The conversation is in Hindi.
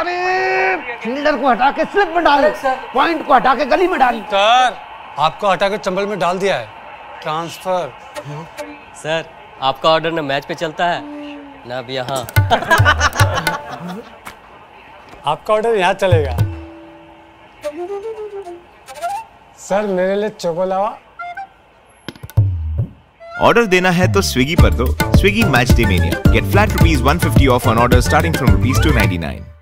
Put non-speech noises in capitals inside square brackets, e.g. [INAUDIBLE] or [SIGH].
अरे फील्डर को हटा के स्लिप में डाल पॉइंट को हटा के गली में डाल। सर आपको हटा के चंबल में डाल दिया है। ट्रांसफ़र सर आपका ऑर्डर न मैच पे चलता है ना अब यहाँ। [LAUGHS] आपका ऑर्डर यहाँ चलेगा। सर मेरे लिए चोकोलावा। ऑर्डर देना है तो स्विगी पर दो। Swiggy match day mania get flat rupees 150 off on order starting from rupees 299